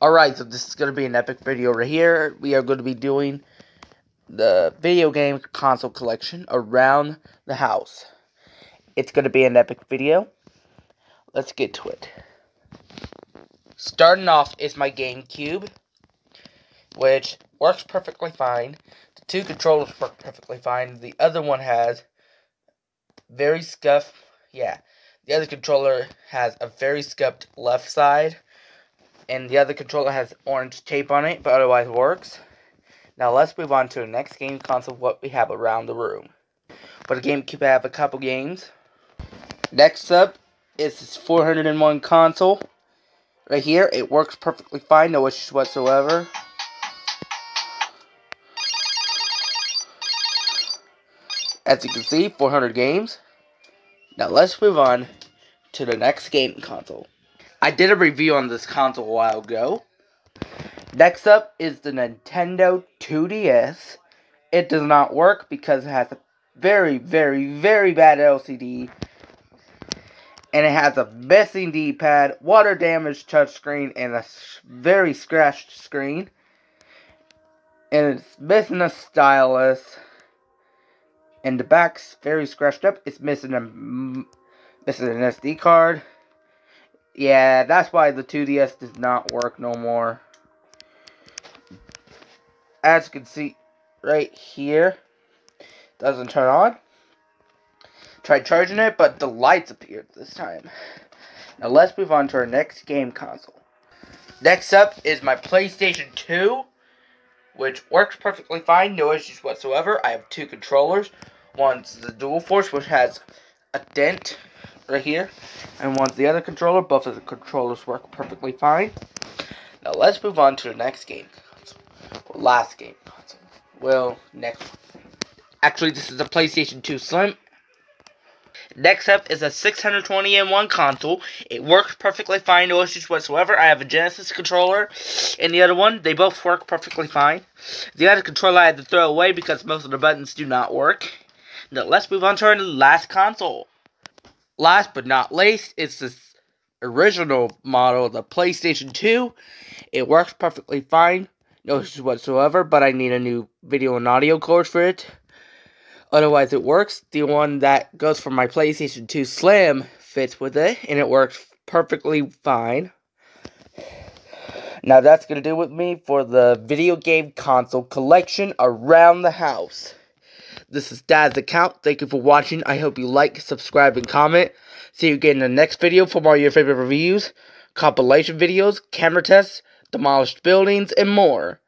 Alright, so this is going to be an epic video right here. We are going to be doing the video game console collection around the house. It's going to be an epic video. Let's get to it. Starting off is my GameCube, which works perfectly fine. The two controllers work perfectly fine. The other one has very scuffed, yeah, the other controller has a very scuffed left side and the other controller has orange tape on it, but otherwise works. Now let's move on to the next game console, what we have around the room. For the GameCube, I have a couple games. Next up is this 401 console. Right here, it works perfectly fine, no issues whatsoever. As you can see, 400 games. Now let's move on to the next game console. I did a review on this console a while ago. Next up is the Nintendo 2DS. It does not work because it has a very, very, very bad LCD. And it has a missing D-pad, water damaged touchscreen, and a very scratched screen. And it's missing a stylus. And the back's very scratched up. It's missing a missing an SD card. Yeah, that's why the 2DS does not work no more. As you can see right here, doesn't turn on. Tried charging it, but the lights appeared this time. Now let's move on to our next game console. Next up is my PlayStation 2, which works perfectly fine, no issues whatsoever. I have two controllers. One's the Dual Force, which has a dent right here. And one's the other controller. Both of the controllers work perfectly fine. Now let's move on to the next game console. Last game console. Well, next Actually, this is a PlayStation 2 Slim. Next up is a 620 in one console. It works perfectly fine, no issues whatsoever. I have a Genesis controller and the other one. They both work perfectly fine. The other controller I had to throw away because most of the buttons do not work. Now let's move on to our last console. Last but not least, it's the original model, of the PlayStation 2. It works perfectly fine, no issues whatsoever, but I need a new video and audio cord for it. Otherwise, it works. The one that goes for my PlayStation 2 Slim fits with it, and it works perfectly fine. Now, that's going to do with me for the video game console collection around the house. This is Dad's account. Thank you for watching. I hope you like, subscribe, and comment. See you again in the next video for more of your favorite reviews, compilation videos, camera tests, demolished buildings, and more.